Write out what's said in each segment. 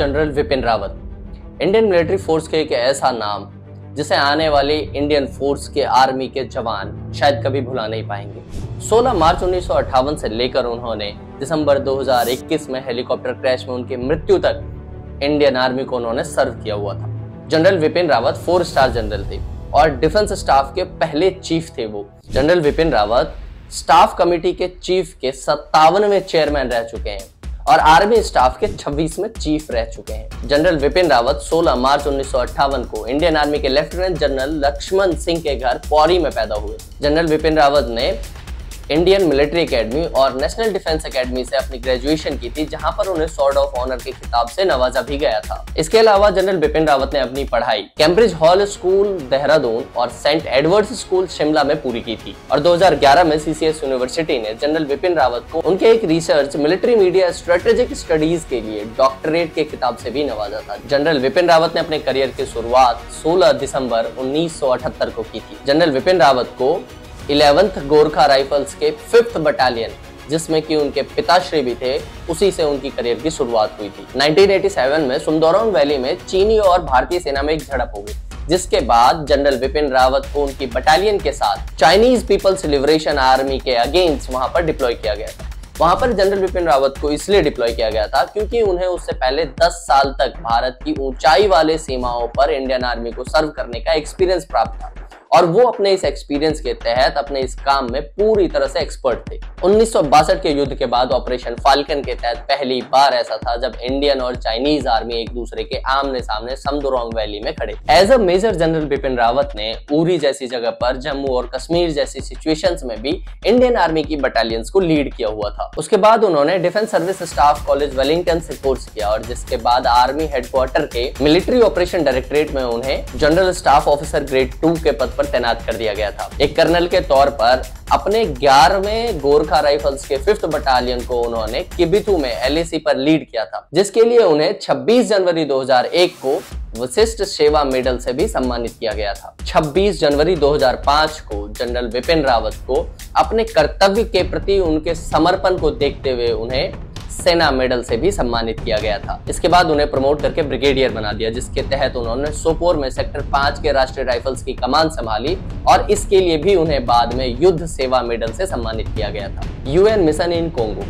General Vipin Rawat. Indian military force के एक ऐसा नाम, जिसे आने वाली इंडियन फोर्स के आर्मी के जवान शायद कभी भुला नहीं पाएँगे। 16 मार्च उन्नीस से लेकर उन्होंने दिसंबर 2021 में हेलीकॉप्टर क्रैश में उनकी मृत्यु तक इंडियन आर्मी को उन्होंने सर्व किया हुआ था। General Vipin Rawat four star general थे और डिफेंस स्टाफ के पहले चीफ थे वो। General Vipin Rawat staff committee के चीफ के सत्तावनवे चेयरमैन रह चुके हैं। और आर्मी स्टाफ के 26 में चीफ रह चुके हैं। जनरल विपिन रावत 16 मार्च उन्नीस सौ अट्ठावन को इंडियन आर्मी के लेफ्टिनेंट जनरल लक्ष्मण सिंह के घर पौरी में पैदा हुए। जनरल विपिन रावत ने इंडियन मिलिट्री एकेडमी और नेशनल डिफेंस एकेडमी से अपनी ग्रेजुएशन की थी, जहाँ पर उन्हें सॉर्ड ऑफ़ ऑनर के खिताब से नवाजा भी गया था। इसके अलावा जनरल बिपिन रावत ने अपनी पढ़ाई कैम्ब्रिज हॉल स्कूल देहरादून और सेंट एडवर्ड्स स्कूल शिमला में पूरी की थी। और 2011 में सीसीएस यूनिवर्सिटी ने जनरल बिपिन रावत को उनके एक research military media strategic studies के लिए डॉक्टरेट के खिताब से भी नवाजा था। जनरल विपिन रावत ने अपने करियर की शुरुआत 16 दिसंबर 1978 को की थी। जनरल विपिन रावत को इलेवेंथ गोरखा राइफल्स के फिफ्थ बटालियन, जिसमें कि उनके पिताश्री भी थे, उसी से उनकी करियर की शुरुआत हुई थी। 1987 में सुंदरौन वैली में चीनी और भारतीय सेना में एक झड़प हो गई, जिसके बाद जनरल विपिन रावत को उनकी बटालियन के साथ चाइनीज़ पीपल्स लिबरेशन आर्मी के अगेंस्ट वहाँ पर डिप्लॉय किया गया था। वहाँ पर जनरल विपिन रावत को इसलिए डिप्लॉय किया गया था क्योंकि उन्हें उससे पहले 10 साल तक भारत की ऊंचाई वाले सीमाओं पर इंडियन आर्मी को सर्व करने का एक्सपीरियंस प्राप्त था। और वो अपने इस एक्सपीरियंस के तहत, अपने इस काम में पूरी तरह से एक्सपर्ट थे। उन्नीस के युद्ध के बाद ऑपरेशन फाल्कन के तहत पहली बार ऐसा था जब इंडियन और चाइनीज़ आर्मी एक दूसरे के आमने सामने समदुरोंग वैली में खड़े। As a major general Bipin Rawat ने उरी जैसी जगह पर जम्मू और कश्मीर जैसी सिचुएशन में भी इंडियन आर्मी की बटालियंस को लीड किया हुआ था। उसके बाद उन्होंने defence service staff college Wellington से कोर्स किया और जिसके बाद आर्मी हेडक्वार्टर के मिलिट्री ऑपरेशन डायरेक्टरेट में उन्हें general staff officer grade two के पद पर तैनात कर दिया गया था। एक कर्नल के तौर पर अपने ग्यारहवें गोरखा राइफल्स के फिफ्थ बटालियन को उन्होंने किबिथू में एलएसी पर लीड किया था, जिसके लिए उन्हें 26 जनवरी 2001 को विशिष्ट सेवा मेडल से भी सम्मानित किया गया था। 26 जनवरी 2005 को जनरल विपिन रावत को अपने कर्तव्य के प्रति उनके समर्पण को देखते हुए उन्हें सेना मेडल से भी सम्मानित किया गया था। इसके बाद उन्हें प्रमोट करके ब्रिगेडियर बना दिया, जिसके तहत उन्होंने सोपोर में सेक्टर पाँच के राष्ट्रीय राइफल्स की कमान संभाली और इसके लिए भी उन्हें बाद में युद्ध सेवा मेडल से सम्मानित किया गया था। UN mission in Congo.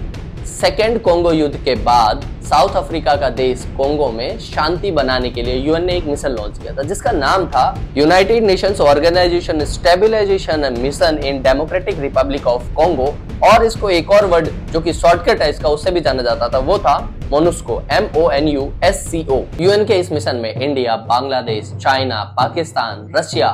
Second Congo युद्ध के बाद साउथ अफ्रीका का देश कोंगो में शांति बनाने के लिए यूएन ने एक मिशन लॉन्च किया था, जिसका नाम था United Nations organization stabilization mission in democratic republic of Congo. और इसको एक और वर्ड जो कि शॉर्टकट है, इसका उससे भी जाना जाता था, वो था MONUSCO M O N U S C O UN के इस मिशन में India, Bangladesh, China, Pakistan, Russia,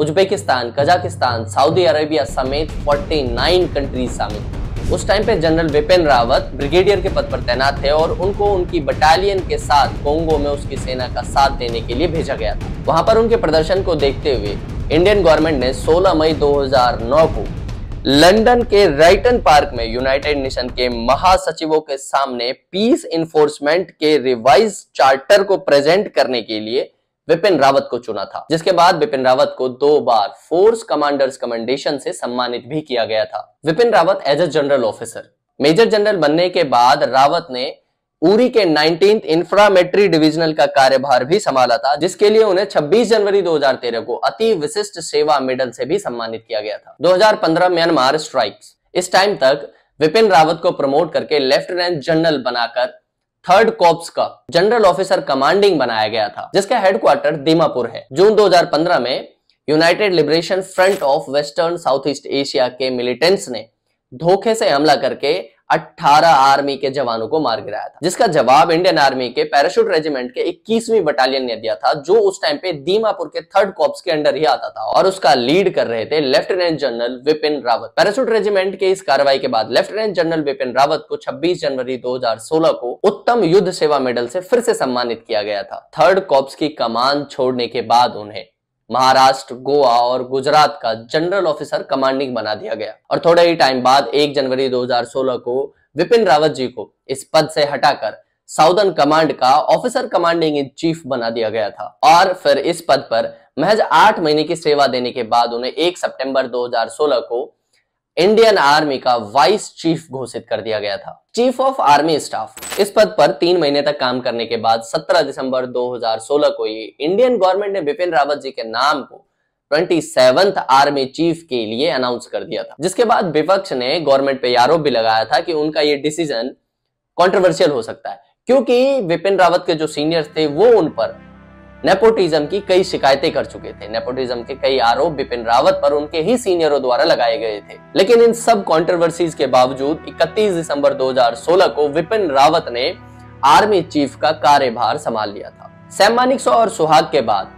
Uzbekistan, Kazakhstan, Saudi Arabia समेत 49 कंट्रीज़ शामिल। उस टाइम पे जनरल विपिन रावत ब्रिगेडियर के पद पर तैनात थे और उनको उनकी बटालियन के साथ कोंगो में उसकी सेना का साथ देने के लिए भेजा गया था। वहाँ पर उनके प्रदर्शन को देखते हुए इंडियन गवर्नमेंट ने 16 मई 2009 को लंदन के राइटन पार्क में यूनाइटेड नेशन के महासचिवों के सामने पीस इन्फोर्समेंट के रिवाइज चार्टर को प्रेजेंट करने के लिए विपिन रावत को चुना था, जिसके बाद विपिन रावत को दो बार फोर्स कमांडर्स कमेंडेशन से सम्मानित भी किया गया था। Vipin Rawat as a general officer major general बनने के बाद रावत ने उरी के नाइनटीन इंफ्रामेट्री डिविजनल का कार्यभार भी संभाला था, जिसके लिए उन्हें 26 जनवरी 2013 को अति विशिष्ट सेवा मेडल से भी सम्मानित किया गया था। 2015 म्यांमार स्ट्राइक्स इस टाइम तक विपिन रावत को प्रमोट करके लेफ्टिनेंट जनरल बनाकर थर्ड कॉप्स का जनरल ऑफिसर कमांडिंग बनाया गया था, जिसका हेडक्वार्टर दीमापुर है। जून 2015 में United Liberation Front of Western South East Asia के मिलिटेंट्स ने धोखे से हमला करके 18 आर्मी के जवानों को मार गिराया था, जिसका जवाब इंडियन आर्मी के पैराशूट रेजिमेंट के 21वीं बटालियन ने दिया था, जो उस टाइम पे दीमापुर के थर्ड कॉप्स के अंडर ही आता था और उसका लीड कर रहे थे lieutenant general Vipin Rawat. Parachute regiment के इस कार्रवाई के बाद लेफ्टिनेंट जनरल विपिन रावत को 26 जनवरी 2016 को उत्तम युद्ध सेवा मेडल से फिर से सम्मानित किया गया था। थर्ड कॉप्स की कमान छोड़ने के बाद उन्हें महाराष्ट्र, गोवा और गुजरात का जनरल ऑफिसर कमांडिंग बना दिया गया। और थोड़े ही टाइम बाद 1 जनवरी 2016 को विपिन रावत जी को इस पद से हटाकर साउदर्न कमांड का ऑफिसर कमांडिंग इन चीफ बना दिया गया था। और फिर इस पद पर महज आठ महीने की सेवा देने के बाद उन्हें 1 सितंबर 2016 को इंडियन आर्मी का वाइस चीफ घोषित कर दिया गया था। चीफ ऑफ़ आर्मी स्टाफ, इस पद पर तीन महीने तक काम करने के बाद 17 दिसंबर 2016 को ये इंडियन गवर्नमेंट ने बिपिन रावत जी के नाम को ट्वेंटी आर्मी चीफ के लिए अनाउंस कर दिया था। जिसके बाद विपक्ष ने गवर्नमेंट पे आरोप भी लगाया था कि उनका ये डिसीज़न कॉन्ट्रोवर्शियल हो सकता है। क्योंकि विपिन रावत के जो सीनियर्स थे, वो उन पर नेपोटिज्म की कई शिकायतें कर चुके थे। नेपोटिज्म के कई आरोप बिपिन रावत पर उनके ही सीनियरों द्वारा लगाए गए थे। लेकिन इन सब कंट्रोवर्सीज के बावजूद 31 दिसंबर 2016 को विपिन रावत ने आर्मी चीफ का कार्यभार संभाल लिया था। सैम मानिक और सुहाग के बाद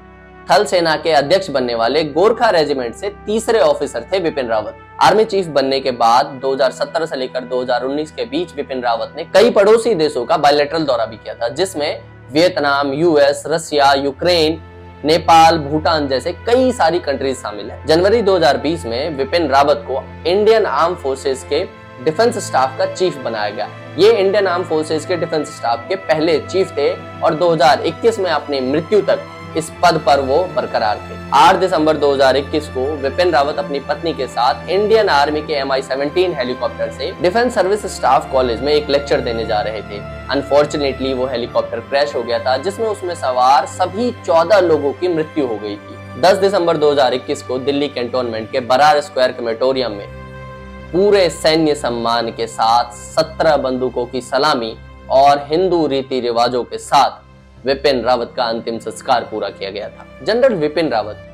थल सेना के अध्यक्ष बनने वाले गोरखा रेजिमेंट से तीसरे ऑफिसर थे विपिन रावत। आर्मी चीफ बनने के बाद 2017 से लेकर 2019 के बीच विपिन रावत ने कई पड़ोसी देशों का बायोलेटरल दौरा भी किया था, जिसमें Vietnam, US Russia Ukraine, Nepal, Bhutan जैसे कई सारी कंट्रीज़ शामिल है। जनवरी 2020 में विपिन रावत को इंडियन आर्म फोर्सेस के डिफेंस स्टाफ का चीफ बनाया गया। ये इंडियन आर्म फोर्सेस के डिफेंस स्टाफ के पहले चीफ थे और 2021 में अपनी मृत्यु तक इस पद पर वो बरकरार थे। 8 दिसंबर 2021 को विपिन रावत अपनी पत्नी के साथ इंडियन आर्मी के एम आई हेलीकॉप्टर से डिफेंस सर्विस स्टाफ कॉलेज में एक लेक्चर देने जा रहे थे। अनफॉर्चुनेटली वो हेलीकॉप्टर क्रैश हो गया था, जिसमें उसमें सवार सभी 14 लोगों की मृत्यु हो गई थी। 10 दिसंबर 2021 को दिल्ली कैंटोनमेंट के बरार स्क्वायर कमेटोरियम में पूरे सैन्य सम्मान के साथ 17 बंदूकों की सलामी और हिंदू रीति रिवाजों के साथ विपिन रावत का अंतिम संस्कार पूरा किया गया था। जनरल विपिन रावत,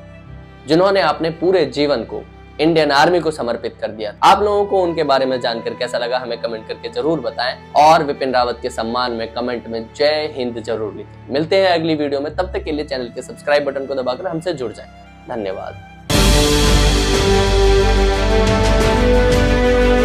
जिन्होंने अपने पूरे जीवन को इंडियन आर्मी को समर्पित कर दिया आप लोगों को उनके बारे में जानकर कैसा लगा, हमें कमेंट करके ज़रूर बताएँ। और विपिन रावत के सम्मान में कमेंट में जय हिंद ज़रूर लिखें। मिलते हैं अगली वीडियो में, तब तक के लिए चैनल के सब्सक्राइब बटन को दबाकर हमसे जुड़ जाएँ। धन्यवाद।